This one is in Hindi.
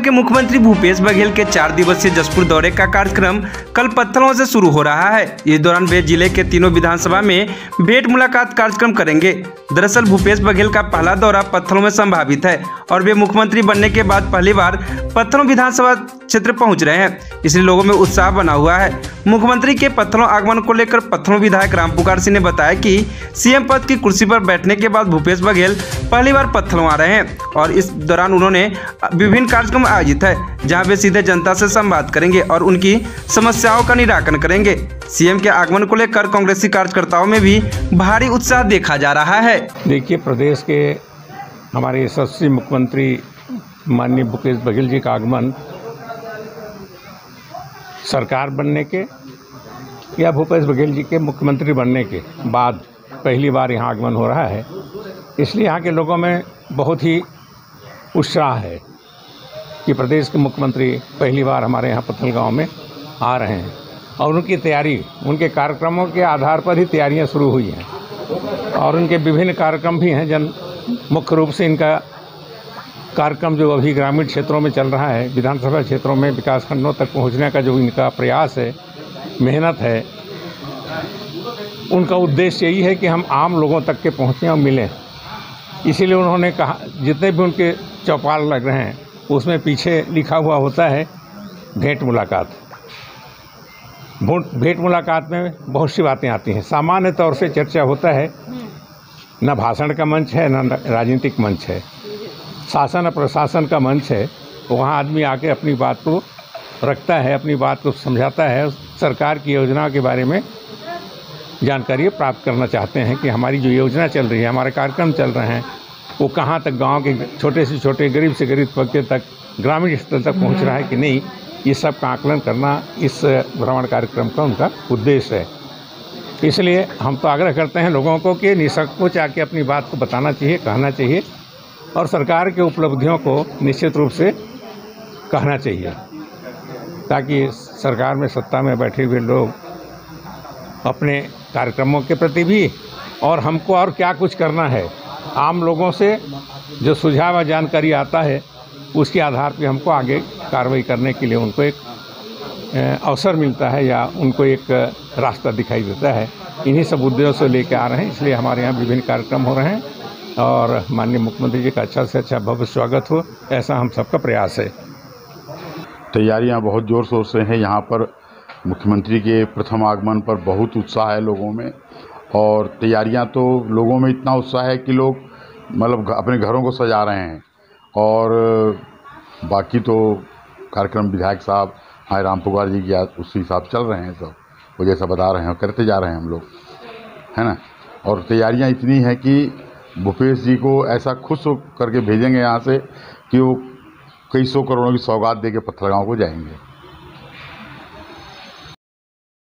छत्तीसगढ़ के मुख्यमंत्री भूपेश बघेल के चार दिवसीय जसपुर दौरे का कार्यक्रम कल पत्थलों से शुरू हो रहा है। इस दौरान वे ज़िले के तीनों विधानसभा में भेंट मुलाकात कार्यक्रम करेंगे। दरअसल, भूपेश बघेल का पहला दौरा पत्थलों में संभावित है और वे मुख्यमंत्री बनने के बाद पहली बार पत्थलों विधानसभा क्षेत्र पहुँच रहे हैं। इसलिए लोगों में उत्साह बना हुआ है। मुख्यमंत्री के पत्थरों आगमन को लेकर पत्थरों विधायक राम पुकार सिंह ने बताया कि सीएम पद की कुर्सी पर बैठने के बाद भूपेश बघेल पहली बार पत्थरों आ रहे हैं और इस दौरान उन्होंने विभिन्न कार्यक्रम आयोजित है, जहाँ वे सीधे जनता से संवाद करेंगे और उनकी समस्याओं का निराकरण करेंगे। सीएम के आगमन को लेकर कांग्रेसी कार्यकर्ताओं में भी भारी उत्साह देखा जा रहा है। देखिए, प्रदेश के हमारे यशस्वी मुख्यमंत्री माननीय भूपेश बघेल जी का आगमन सरकार बनने के या भूपेश बघेल जी के मुख्यमंत्री बनने के बाद पहली बार यहाँ आगमन हो रहा है। इसलिए यहाँ के लोगों में बहुत ही उत्साह है कि प्रदेश के मुख्यमंत्री पहली बार हमारे यहाँ पत्थल गाँव में आ रहे हैं और उनकी तैयारी, उनके कार्यक्रमों के आधार पर ही तैयारियाँ शुरू हुई हैं और उनके विभिन्न कार्यक्रम भी हैं, जन मुख्य रूप से इनका कार्यक्रम जो अभी ग्रामीण क्षेत्रों में चल रहा है, विधानसभा क्षेत्रों में विकास खंडों तक पहुँचने का जो इनका प्रयास है, मेहनत है, उनका उद्देश्य यही है कि हम आम लोगों तक के पहुँचें और मिलें। इसीलिए उन्होंने कहा, जितने भी उनके चौपाल लग रहे हैं, उसमें पीछे लिखा हुआ होता है, भेंट मुलाकात। भेंट मुलाकात में बहुत सी बातें आती हैं। सामान्य तौर से चर्चा होता है, न भाषण का मंच है, न राजनीतिक मंच है। शासन और प्रशासन का मंच है वहाँ आदमी आके अपनी बात को रखता है, अपनी बात को समझाता है, सरकार की योजना के बारे में जानकारी प्राप्त करना चाहते हैं कि हमारी जो योजना चल रही है, हमारे कार्यक्रम चल रहे हैं, वो कहाँ तक गाँव के छोटे से छोटे, गरीब से गरीब तबके तक, ग्रामीण स्तर तक पहुँच रहा है कि नहीं, ये सब का आकलन करना इस भ्रमण कार्यक्रम का उनका उद्देश्य है। इसलिए हम तो आग्रह करते हैं लोगों को कि निसंकोच आके अपनी बात को बताना चाहिए, कहना चाहिए और सरकार के उपलब्धियों को निश्चित रूप से कहना चाहिए, ताकि सरकार में सत्ता में बैठे हुए लोग अपने कार्यक्रमों के प्रति भी और हमको और क्या कुछ करना है, आम लोगों से जो सुझाव व जानकारी आता है, उसके आधार पर हमको आगे कार्रवाई करने के लिए उनको एक अवसर मिलता है या उनको एक रास्ता दिखाई देता है। इन्हीं सब उद्देश्यों से लेकर आ रहे हैं, इसलिए हमारे यहाँ विभिन्न कार्यक्रम हो रहे हैं। और माननीय मुख्यमंत्री जी का अच्छा से अच्छा भव्य स्वागत हो, ऐसा हम सबका प्रयास है। तैयारियाँ बहुत ज़ोर शोर से हैं। यहाँ पर मुख्यमंत्री के प्रथम आगमन पर बहुत उत्साह है लोगों में और तैयारियाँ तो लोगों में इतना उत्साह है कि लोग मतलब अपने घरों को सजा रहे हैं। और बाकी तो कार्यक्रम विधायक साहब हाँ राम पुकार जी की उसी हिसाब चल रहे हैं सब वो जैसा बता रहे हैं करते जा रहे हैं हम लोग। है ना? और तैयारियाँ इतनी हैं कि भूपेश जी को ऐसा खुश करके भेजेंगे यहाँ से कि वो कई सौ करोड़ों की सौगात दे के पत्थरगाँव को जाएँगे।